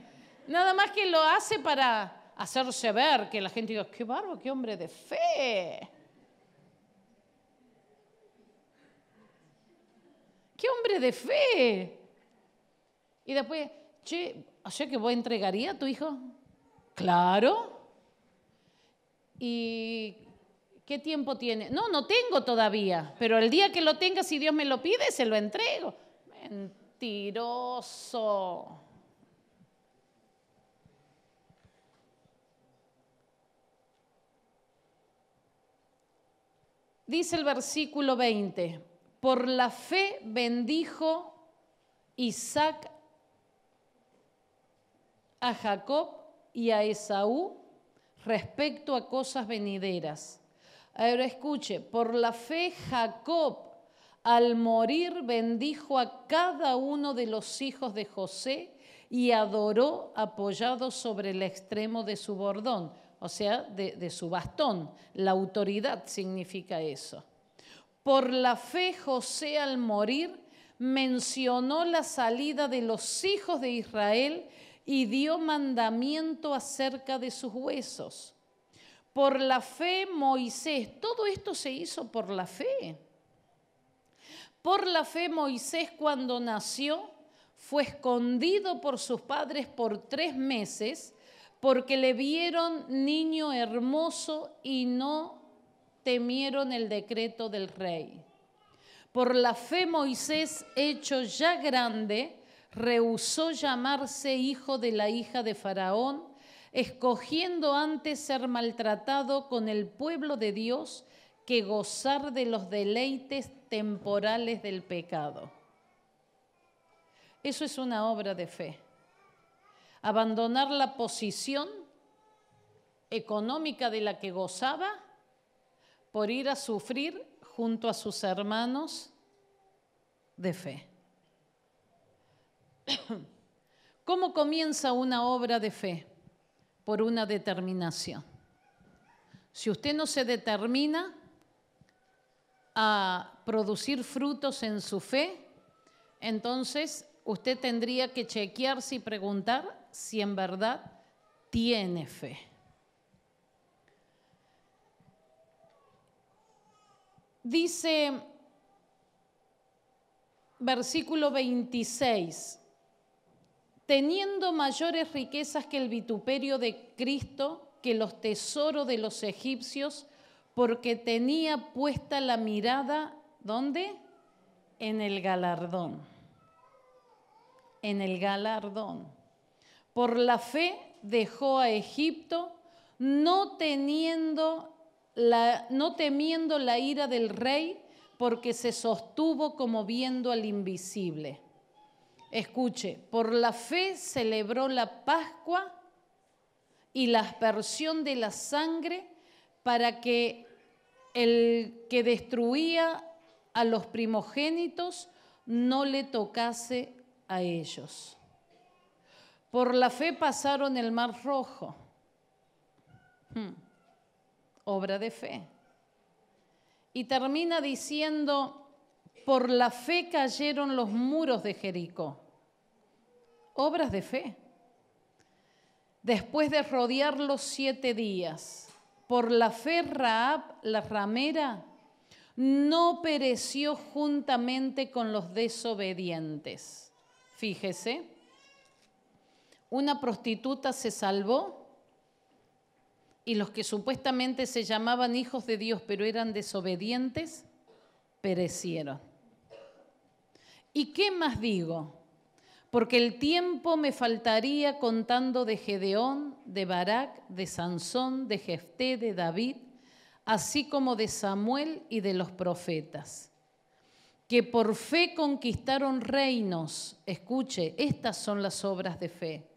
Nada más que lo hace para hacerse ver, que la gente diga, qué barbo, qué hombre de fe. ¡Qué hombre de fe! Y después, che, ¿o sea que vos entregaría a tu hijo? Claro. ¿Y qué tiempo tiene? No, no tengo todavía, pero el día que lo tenga, si Dios me lo pide, se lo entrego. Mentiroso. Dice el versículo 20, por la fe bendijo Isaac a Jacob y a Esaú respecto a cosas venideras. Ahora escuche, por la fe Jacob al morir bendijo a cada uno de los hijos de José y adoró apoyado sobre el extremo de su bordón, o sea, de, de su bastón. La autoridad significa eso. Por la fe José al morir mencionó la salida de los hijos de Israel y dio mandamiento acerca de sus huesos. Por la fe Moisés, todo esto se hizo por la fe. Por la fe Moisés cuando nació fue escondido por sus padres por tres meses porque le vieron niño hermoso y no temieron el decreto del rey. Por la fe Moisés, hecho ya grande, rehusó llamarse hijo de la hija de Faraón, escogiendo antes ser maltratado con el pueblo de Dios que gozar de los deleites temporales del pecado. Eso es una obra de fe. Abandonar la posición económica de la que gozaba por ir a sufrir junto a sus hermanos de fe. ¿Cómo comienza una obra de fe? Por una determinación. Si usted no se determina a producir frutos en su fe, entonces usted tendría que chequearse y preguntar si en verdad tiene fe. Dice versículo 26, teniendo mayores riquezas que el vituperio de Cristo, que los tesoros de los egipcios, porque tenía puesta la mirada, ¿dónde? En el galardón. En el galardón. Por la fe dejó a Egipto, no teniendo no temiendo la ira del rey, porque se sostuvo como viendo al invisible. Escuche, por la fe celebró la Pascua y la aspersión de la sangre para que el que destruía a los primogénitos no le tocase a ellos. Por la fe pasaron el mar rojo. Hmm obra de fe. Y termina diciendo, por la fe cayeron los muros de Jericó. Obras de fe. Después de rodearlos siete días, por la fe Raab, la ramera, no pereció juntamente con los desobedientes. Fíjese, una prostituta se salvó y los que supuestamente se llamaban hijos de Dios pero eran desobedientes, perecieron. ¿Y qué más digo? Porque el tiempo me faltaría contando de Gedeón, de Barak, de Sansón, de Jefté, de David, así como de Samuel y de los profetas, que por fe conquistaron reinos. Escuche, estas son las obras de fe.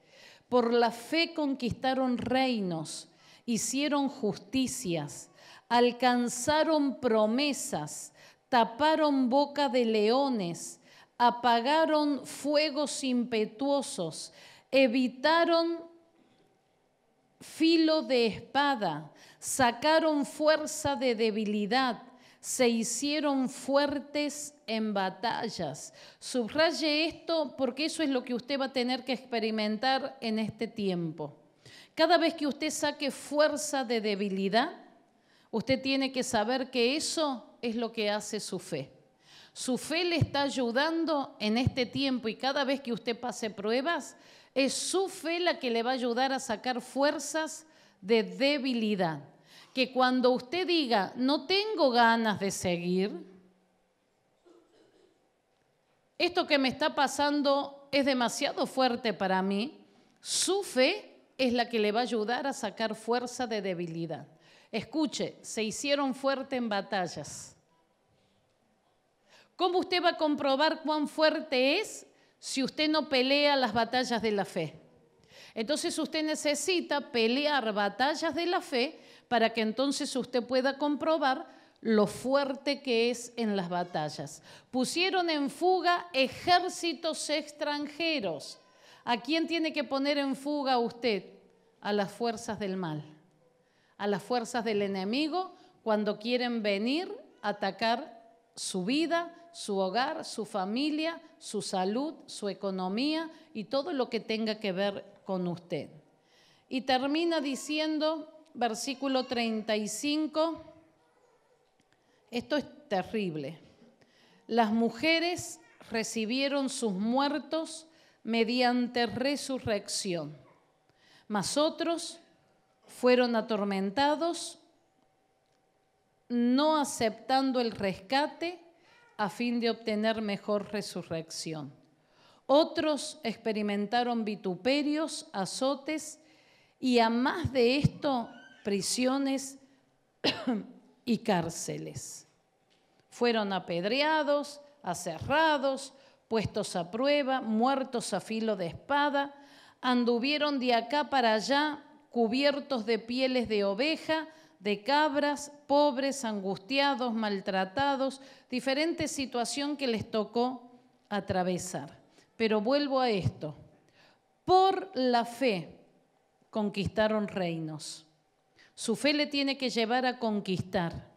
Por la fe conquistaron reinos hicieron justicias, alcanzaron promesas, taparon boca de leones, apagaron fuegos impetuosos, evitaron filo de espada, sacaron fuerza de debilidad, se hicieron fuertes en batallas. Subraye esto porque eso es lo que usted va a tener que experimentar en este tiempo. Cada vez que usted saque fuerza de debilidad, usted tiene que saber que eso es lo que hace su fe. Su fe le está ayudando en este tiempo y cada vez que usted pase pruebas, es su fe la que le va a ayudar a sacar fuerzas de debilidad. Que cuando usted diga, no tengo ganas de seguir, esto que me está pasando es demasiado fuerte para mí, su fe es la que le va a ayudar a sacar fuerza de debilidad. Escuche, se hicieron fuerte en batallas. ¿Cómo usted va a comprobar cuán fuerte es si usted no pelea las batallas de la fe. Entonces usted necesita pelear batallas de la fe para que entonces usted pueda comprobar lo fuerte que es en las batallas. Pusieron en fuga ejércitos extranjeros. ¿A quién tiene que poner en fuga usted? A las fuerzas del mal, a las fuerzas del enemigo cuando quieren venir a atacar su vida, su hogar, su familia, su salud, su economía y todo lo que tenga que ver con usted. Y termina diciendo, versículo 35, esto es terrible, las mujeres recibieron sus muertos mediante resurrección, mas otros fueron atormentados, no aceptando el rescate a fin de obtener mejor resurrección. Otros experimentaron vituperios, azotes y a más de esto, prisiones y cárceles. Fueron apedreados, aserrados, puestos a prueba, muertos a filo de espada, anduvieron de acá para allá cubiertos de pieles de oveja, de cabras, pobres, angustiados, maltratados, diferente situación que les tocó atravesar. Pero vuelvo a esto. Por la fe conquistaron reinos. Su fe le tiene que llevar a conquistar.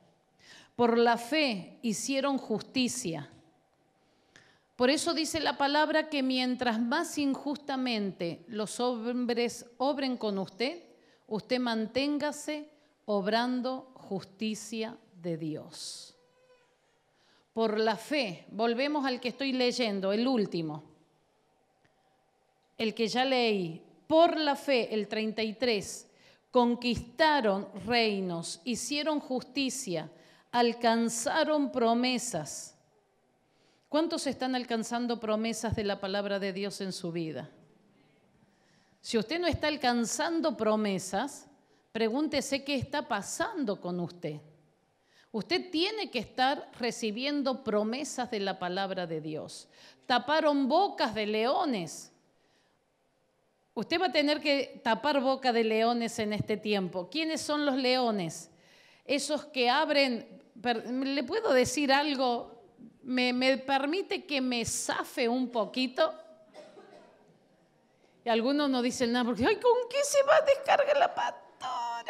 Por la fe hicieron justicia. Por eso dice la palabra que mientras más injustamente los hombres obren con usted, usted manténgase obrando justicia de Dios. Por la fe, volvemos al que estoy leyendo, el último, el que ya leí, por la fe, el 33, conquistaron reinos, hicieron justicia, alcanzaron promesas. ¿Cuántos están alcanzando promesas de la palabra de Dios en su vida? Si usted no está alcanzando promesas, pregúntese qué está pasando con usted. Usted tiene que estar recibiendo promesas de la palabra de Dios. Taparon bocas de leones. Usted va a tener que tapar boca de leones en este tiempo. ¿Quiénes son los leones? Esos que abren, ¿le puedo decir algo? ¿Me, permite que me zafe un poquito? Y algunos no dicen nada porque, ay, ¿con qué se va a descargar la pata?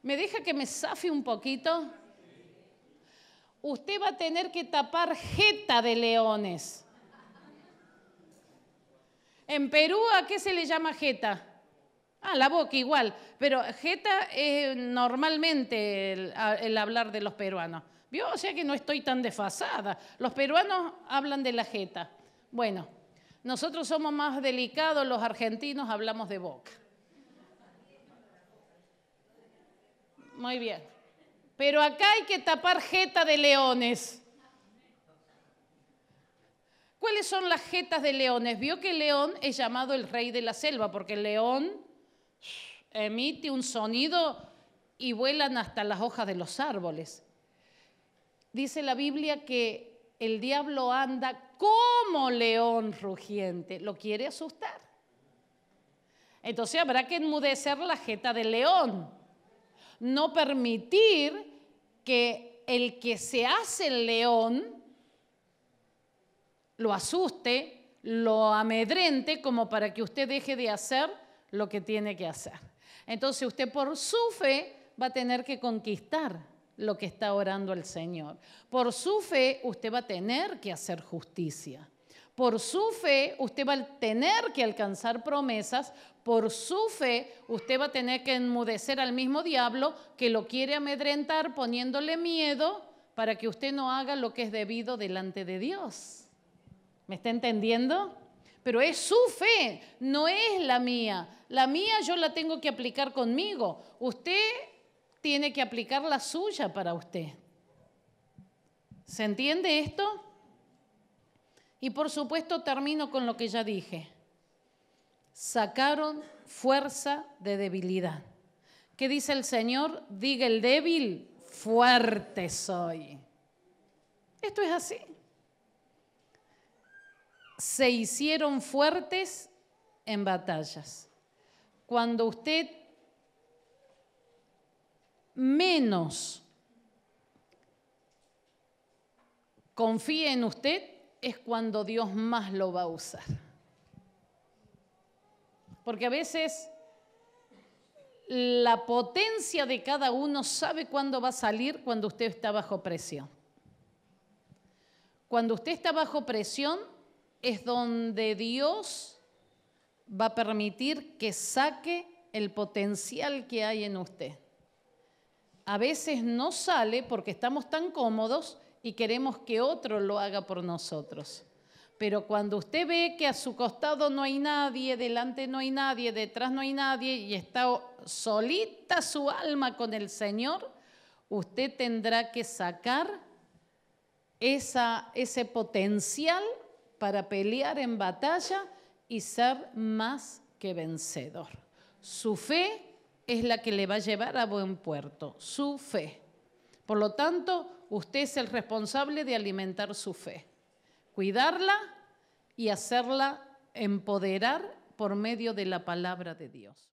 ¿Me deja que me zafe un poquito? Usted va a tener que tapar jeta de leones. En Perú, ¿a qué se le llama jeta? Ah, la boca igual, pero jeta es normalmente el, hablar de los peruanos. ¿Vio? O sea que no estoy tan desfasada. Los peruanos hablan de la jeta. Bueno, nosotros somos más delicados, los argentinos hablamos de boca. Muy bien. Pero acá hay que tapar jeta de leones. ¿Cuáles son las jetas de leones? Vio que el león es llamado el rey de la selva, porque el león emite un sonido y vuelan hasta las hojas de los árboles. Dice la Biblia que el diablo anda como león rugiente. ¿Lo quiere asustar? Entonces habrá que enmudecer la jeta del león. No permitir que el que se hace el león lo asuste, lo amedrente como para que usted deje de hacer lo que tiene que hacer. Entonces usted por su fe va a tener que conquistar lo que está orando el Señor. Por su fe usted va a tener que hacer justicia. Por su fe usted va a tener que alcanzar promesas. Por su fe usted va a tener que enmudecer al mismo diablo que lo quiere amedrentar poniéndole miedo para que usted no haga lo que es debido delante de Dios. ¿Me está entendiendo? Pero es su fe, no es la mía. La mía yo la tengo que aplicar conmigo. Usted tiene que aplicar la suya para usted. ¿Se entiende esto? Y por supuesto termino con lo que ya dije. Sacaron fuerza de debilidad. ¿Qué dice el Señor? Diga el débil, fuerte soy. Esto es así. Se hicieron fuertes en batallas. Cuando usted menos confíe en usted, es cuando Dios más lo va a usar. Porque a veces la potencia de cada uno sabe cuándo va a salir cuando usted está bajo presión. Cuando usted está bajo presión es donde Dios va a permitir que saque el potencial que hay en usted. A veces no sale porque estamos tan cómodos y queremos que otro lo haga por nosotros. Pero cuando usted ve que a su costado no hay nadie, delante no hay nadie, detrás no hay nadie y está solita su alma con el Señor, usted tendrá que sacar ese potencial para pelear en batalla y ser más que vencedor. Su fe es la que le va a llevar a buen puerto, su fe. Por lo tanto, usted es el responsable de alimentar su fe, cuidarla y hacerla empoderar por medio de la palabra de Dios.